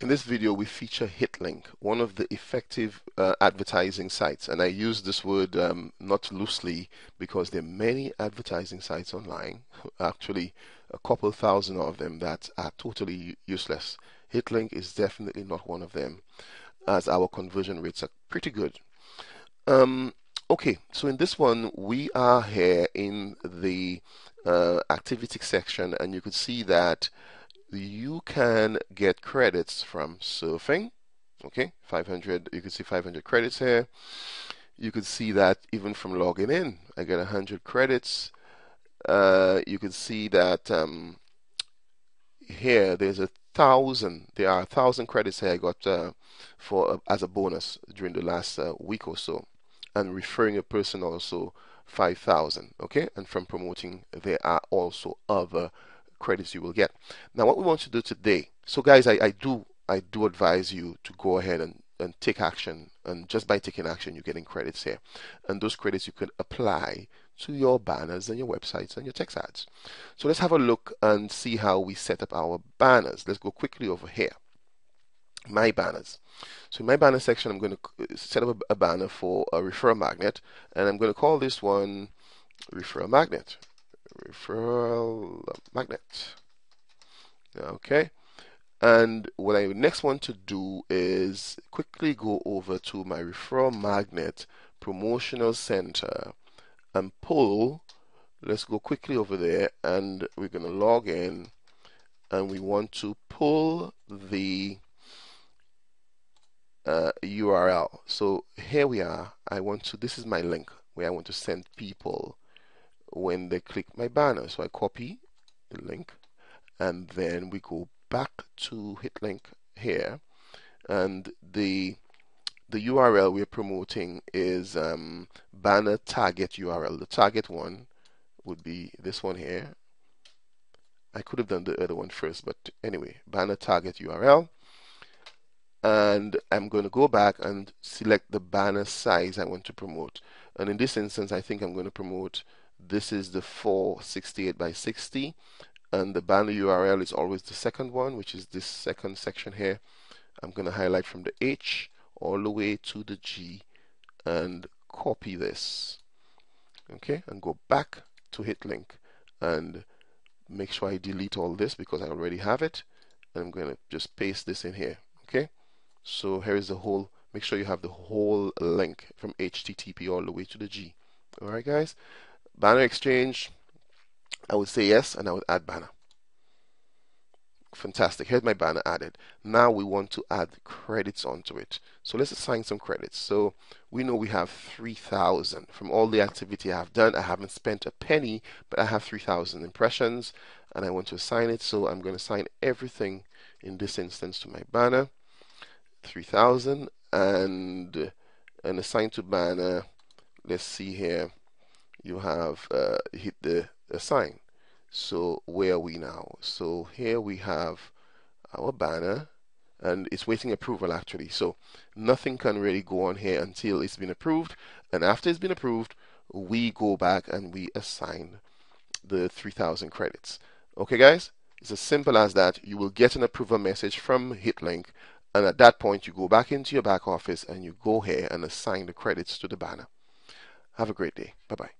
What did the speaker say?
In this video, we feature HitLink, one of the effective uh, advertising sites. And I use this word um, not loosely because there are many advertising sites online, actually a couple thousand of them that are totally useless. HitLink is definitely not one of them, as our conversion rates are pretty good. Um, okay, so in this one, we are here in the uh, activity section, and you could see that you can get credits from surfing. Okay, 500, you can see 500 credits here. You can see that even from logging in, I get 100 credits. Uh, you can see that um, here there's a thousand, there are a thousand credits here I got uh, for uh, as a bonus during the last uh, week or so. And referring a person also 5,000. Okay, and from promoting, there are also other credits you will get. Now what we want to do today, so guys, I, I do I do advise you to go ahead and, and take action and just by taking action you're getting credits here. And those credits you can apply to your banners and your websites and your text ads. So let's have a look and see how we set up our banners. Let's go quickly over here. My banners. So in my banner section, I'm going to set up a, a banner for a referral magnet, and I'm going to call this one referral magnet referral magnet. Okay. And what I next want to do is quickly go over to my referral magnet promotional center and pull. Let's go quickly over there and we're going to log in and we want to pull the uh, URL. So here we are. I want to, this is my link where I want to send people when they click my banner. So I copy the link and then we go back to HitLink here and the the URL we're promoting is um, banner target URL. The target one would be this one here. I could have done the other one first, but anyway, banner target URL. And I'm going to go back and select the banner size I want to promote. And in this instance, I think I'm going to promote this is the 468 by 60 and the banner URL is always the second one which is this second section here. I'm going to highlight from the H all the way to the G and copy this. Okay and go back to HitLink and make sure I delete all this because I already have it. I'm going to just paste this in here okay? So here is the whole make sure you have the whole link from HTTP all the way to the G. Alright guys Banner exchange, I would say yes, and I would add banner. Fantastic. Here's my banner added. Now we want to add credits onto it. So let's assign some credits. So we know we have 3,000 from all the activity I have done. I haven't spent a penny, but I have 3,000 impressions and I want to assign it. So I'm going to assign everything in this instance to my banner. 3,000 and an assign to banner. Let's see here you have uh, hit the, the sign. So where are we now? So here we have our banner and it's waiting approval actually. So nothing can really go on here until it's been approved. And after it's been approved, we go back and we assign the 3000 credits. Okay guys? It's as simple as that. You will get an approval message from HitLink and at that point you go back into your back office and you go here and assign the credits to the banner. Have a great day. Bye bye.